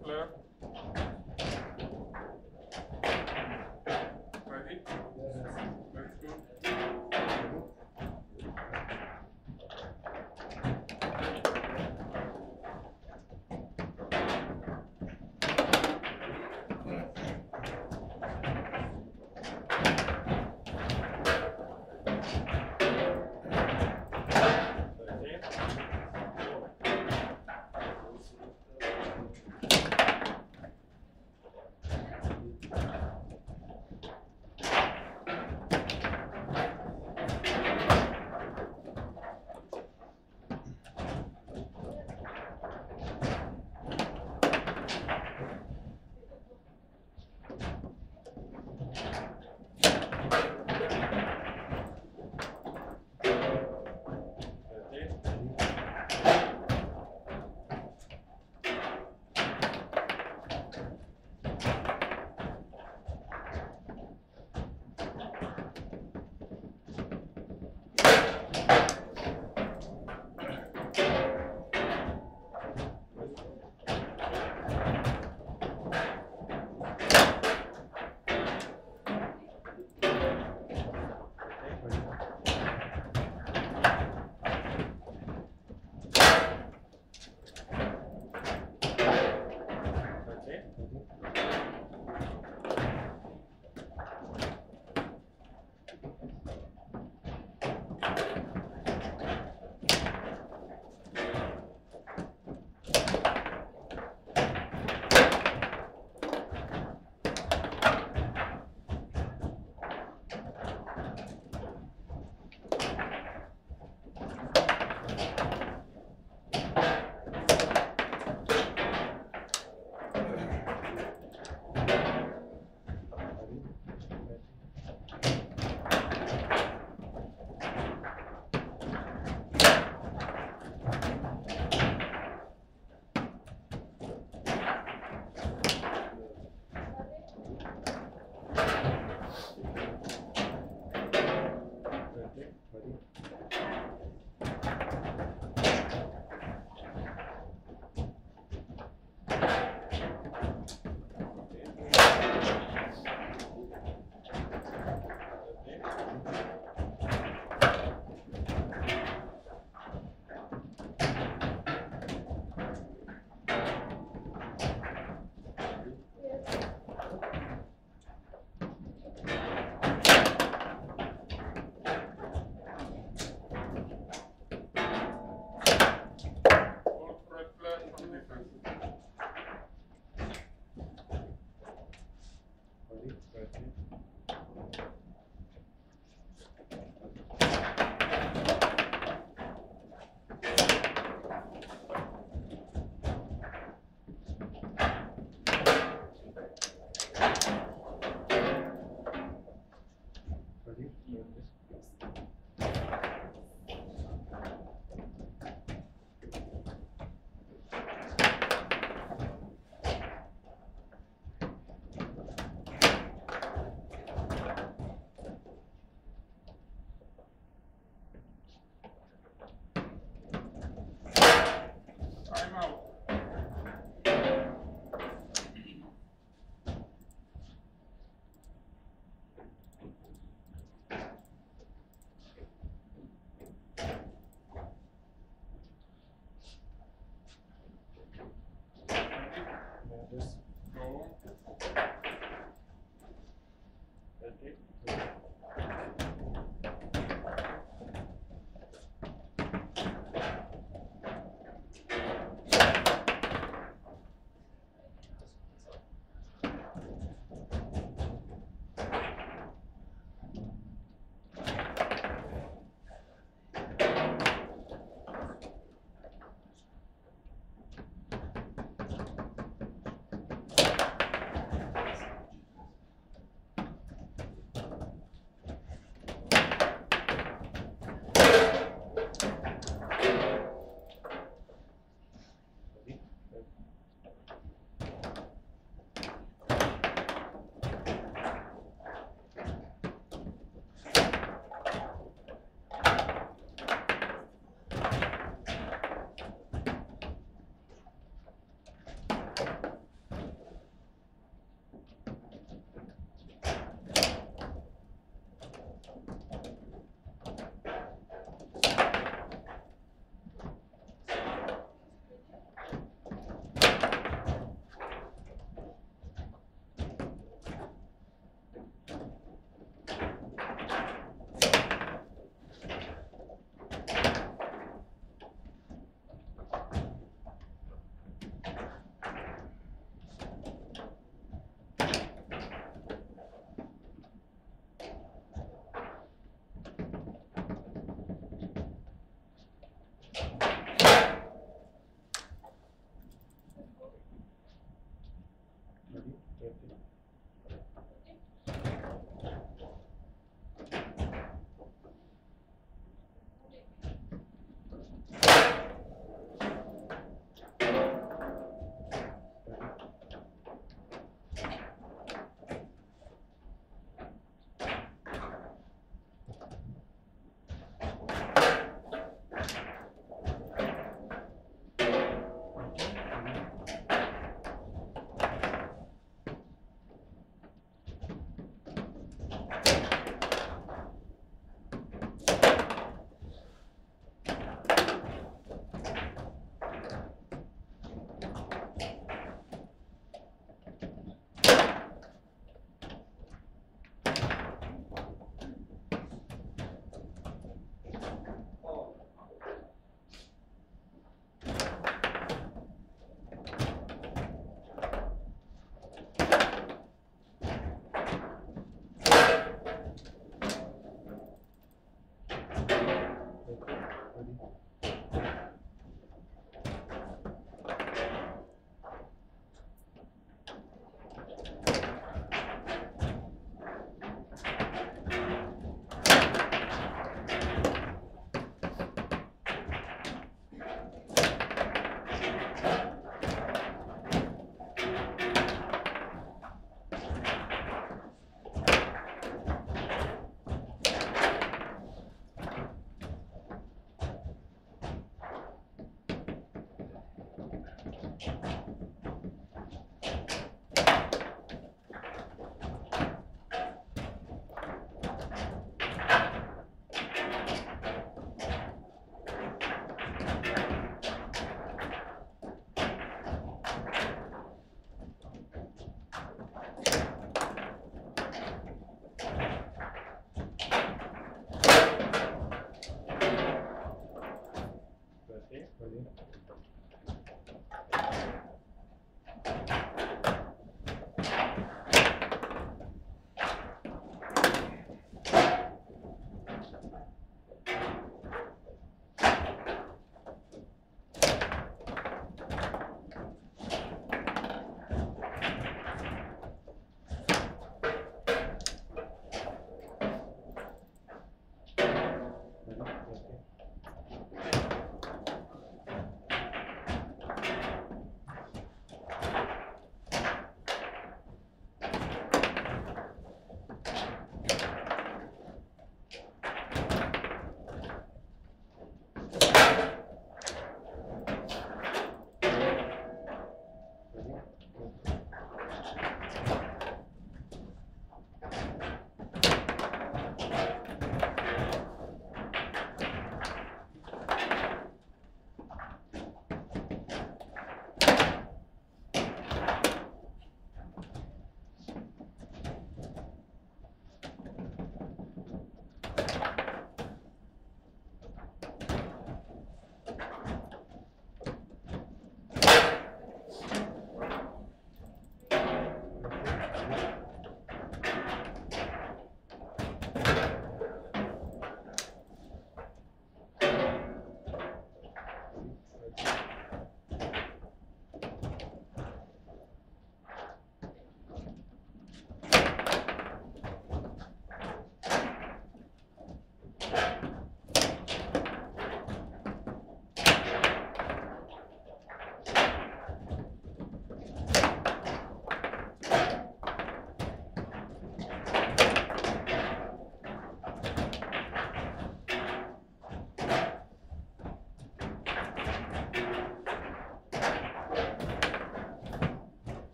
The left.